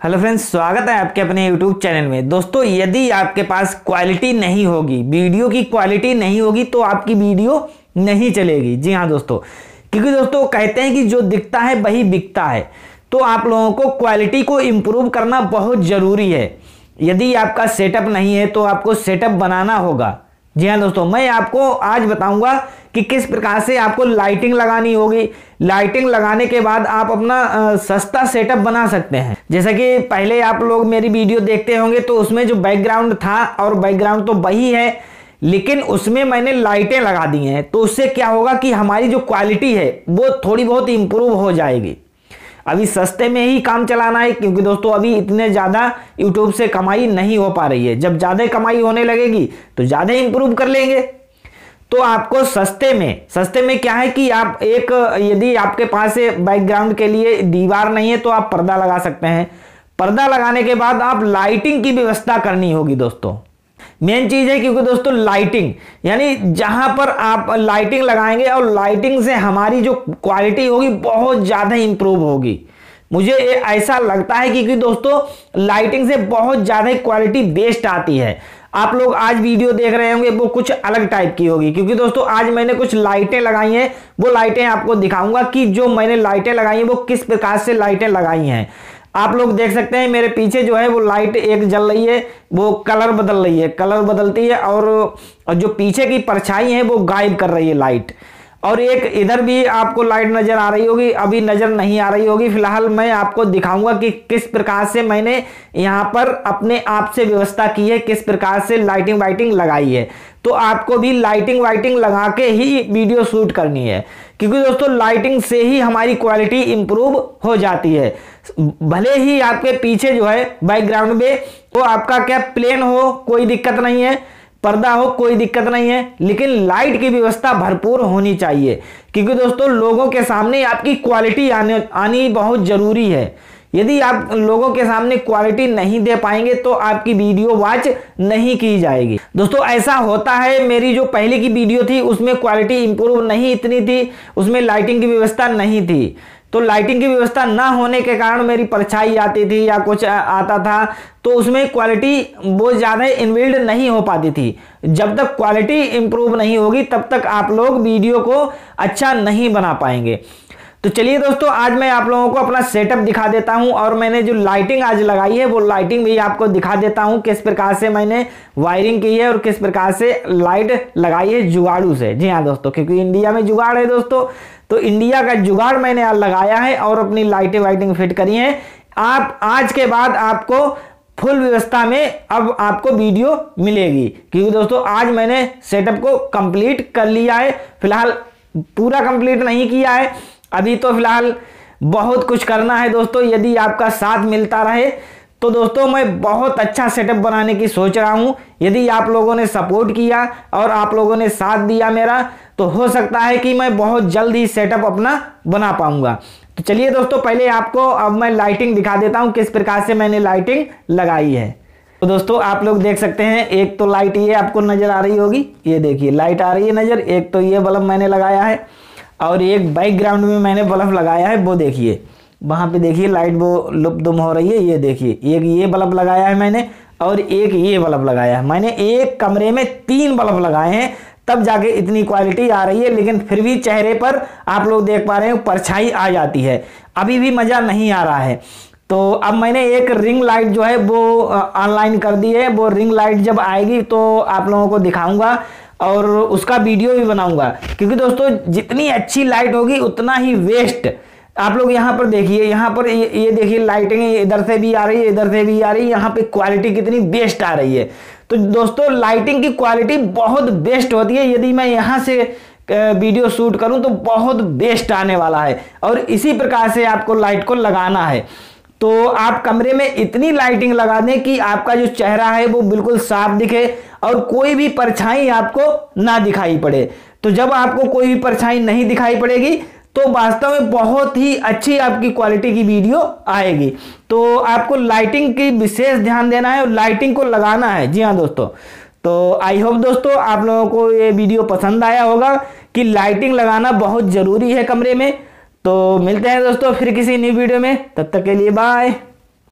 Hello friends, स्वागत है आपके अपने यूट्यूब चैनल में। दोस्तों, यदि आपके पास क्वालिटी नहीं होगी, वीडियो की क्वालिटी नहीं होगी तो आपकी वीडियो नहीं चलेगी। जी हाँ दोस्तों, क्योंकि दोस्तों, कहते हैं कि जो दिखता है, वही बिकता है। तो आप लोगों को क्वालिटी को इम्प्रूव करना बहुत ज़रूरी है। यदि आपका सेटअप नहीं है तो आपको सेटअप बनाना होगा। जी हाँ दोस्तों, मैं आपको आज बताऊँगा कि किस प्रकार से आपको लाइटिंग लगानी होगी। लाइटिंग लगाने के बाद आप अपना सस्ता सेटअप बना सकते हैं। जैसा कि पहले आप लोग मेरी वीडियो देखते होंगे तो उसमें जो बैकग्राउंड था और बैकग्राउंड तो वही है, लेकिन उसमें मैंने लाइटें लगा दी हैं। तो उससे क्या होगा कि हमारी जो क्वालिटी है, वो थोड़ी बहुत इंप्रूव हो जाएगी। अभी सस्ते में ही काम चलाना है, क्योंकि दोस्तों अभी इतने ज़्यादा यूट्यूब से कमाई नहीं हो पा रही है। जब ज़्यादा कमाई होने लगेगी तो ज़्यादा इंप्रूव कर लेंगे। तो आपको सस्ते में सस्ते में क्या है कि आप एक, यदि आपके पास बैकग्राउंड के लिए दीवार नहीं है तो आप पर्दा लगा सकते हैं। पर्दा लगाने के बाद आप लाइटिंग की व्यवस्था करनी होगी दोस्तों। मेन चीज़ है क्योंकि दोस्तों लाइटिंग यानी जहाँ पर आप लाइटिंग लगाएँगे और लाइटिंग से हमारी जो क्वालिटी होगी, बहुत ज़्यादा इंप्रूव होगी। मुझे ऐसा लगता है क्योंकि दोस्तों लाइटिंग से बहुत ज़्यादा क्वालिटी बेस्ट आती है। आप लोग आज वीडियो देख रहे होंगे, वो कुछ अलग टाइप की होगी। क्योंकि दोस्तों, आज मैंने कुछ लाइटें लगाई हैं, वो लाइटें आपको दिखाऊँगा कि जो मैंने लाइटें लगाई हैं, वो किस प्रकार से लाइटें लगाई हैं। आप लोग देख सकते हैं, मेरे पीछे जो है वो लाइट एक जल रही है, वो कलर बदल रही है। कलर बदलती है और जो पीछे की परछाई है, वो गायब कर रही है लाइट और एक इधर भी आपको लाइट नज़र आ रही होगी, अभी नज़र नहीं आ रही होगी। फ़िलहाल मैं आपको दिखाऊँगा कि किस प्रकार से मैंने यहाँ पर अपने आप से व्यवस्था की है, किस प्रकार से लाइटिंग वाइटिंग लगाई है। तो आपको भी लाइटिंग वाइटिंग लगा के ही वीडियो शूट करनी है। क्योंकि दोस्तों लाइटिंग से ही हमारी क्वालिटी इंप्रूव हो जाती है। भले ही आपके पीछे जो है बैकग्राउंड में वो आपका क्या प्लेन हो, कोई दिक्कत नहीं है। पर्दा हो, कोई दिक्कत नहीं है, लेकिन लाइट की व्यवस्था भरपूर होनी चाहिए। क्योंकि दोस्तों, लोगों के सामने आपकी क्वालिटी आने, आनी बहुत ज़रूरी है। यदि आप लोगों के सामने क्वालिटी नहीं दे पाएँगे तो आपकी वीडियो वॉच नहीं की जाएगी। दोस्तों, ऐसा होता है, मेरी जो पहले की वीडियो थी, उसमें क्वालिटी इंप्रूव नहीं इतनी थी, उसमें लाइटिंग की व्यवस्था नहीं थी। तो लाइटिंग की व्यवस्था ना होने के कारण मेरी परछाई आती थी या कुछ आता था तो उसमें क्वालिटी बहुत ज़्यादा इनबिल्ड नहीं हो पाती थी। जब तक क्वालिटी इंप्रूव नहीं होगी, तब तक आप लोग वीडियो को अच्छा नहीं बना पाएँगे। तो चलिए दोस्तों, आज मैं आप लोगों को अपना सेटअप दिखा देता हूँ और मैंने जो लाइटिंग आज लगाई है, वो लाइटिंग भी आपको दिखा देता हूँ किस प्रकार से मैंने वायरिंग की है और किस प्रकार से लाइट लगाई है जुगाड़ू से। जी हाँ दोस्तों, क्योंकि इंडिया में जुगाड़ है दोस्तों तो इंडिया का जुगाड़ मैंने आज लगाया है और अपनी लाइटें वाइटिंग फिट करी है। आप, आज के बाद आपको फुल व्यवस्था में अब आपको वीडियो मिलेगी, क्योंकि दोस्तों, आज मैंने सेटअप को कंप्लीट कर लिया है। फ़िलहाल पूरा कंप्लीट नहीं किया है। अभी तो फ़िलहाल बहुत कुछ करना है दोस्तों, यदि आपका साथ मिलता रहे तो दोस्तों मैं बहुत अच्छा सेटअप बनाने की सोच रहा हूँ। यदि आप लोगों ने सपोर्ट किया और आप लोगों ने साथ दिया मेरा तो हो सकता है कि मैं बहुत जल्द ही सेटअप अपना बना पाऊँगा। तो चलिए दोस्तों, पहले आपको अब मैं लाइटिंग दिखा देता हूँ, किस प्रकार से मैंने लाइटिंग लगाई है। तो दोस्तों, आप लोग देख सकते हैं, एक तो लाइट ये आपको नज़र आ रही होगी, ये देखिए लाइट आ रही है नज़र, एक तो ये बल्ब मैंने लगाया है। और एक बैकग्राउंड में मैंने बल्ब लगाया है, वो देखिए। वहाँ पे देखिए लाइट वो लुप दुम हो रही है, ये देखिए। एक ये बल्ब लगाया है मैंने और एक ये बल्ब लगाया है। मैंने एक कमरे में तीन बल्ब लगाए हैं, तब जाके इतनी क्वालिटी आ रही है, लेकिन फिर भी चेहरे पर आप लोग देख पा रहे हैं, परछाई आ जाती है। अभी भी मज़ा नहीं आ रहा है। तो अब मैंने एक रिंग लाइट जो है, वो ऑनलाइन कर दी है। वो रिंग लाइट जब आएगी तो आप लोगों को दिखाऊँगा। और उसका वीडियो भी बनाऊँगा। क्योंकि दोस्तों जितनी अच्छी लाइट होगी उतना ही वेस्ट आप लोग यहाँ पर देखिए यहाँ पर ये, ये देखिए लाइटिंग इधर से भी आ रही है इधर से भी आ रही है यहाँ पे क्वालिटी कितनी बेस्ट आ रही है। तो दोस्तों लाइटिंग की क्वालिटी बहुत बेस्ट होती है। यदि मैं यहाँ से वीडियो शूट करूँ तो बहुत बेस्ट आने वाला है। और इसी प्रकार से आपको लाइट को लगाना है। तो आप कमरे में इतनी लाइटिंग लगा दें कि आपका जो चेहरा है वो बिल्कुल साफ़ दिखे और कोई भी परछाई आपको ना दिखाई पड़े। तो जब आपको कोई भी परछाई नहीं दिखाई पड़ेगी तो वास्तव में बहुत ही अच्छी आपकी क्वालिटी की वीडियो आएगी। तो आपको लाइटिंग की विशेष ध्यान देना है और लाइटिंग को लगाना है। जी हाँ दोस्तों। तो आई होप दोस्तों आप लोगों को ये वीडियो पसंद आया होगा कि लाइटिंग लगाना बहुत ज़रूरी है कमरे में। तो मिलते हैं दोस्तों फिर किसी न्यू वीडियो में। तब तक के लिए बाय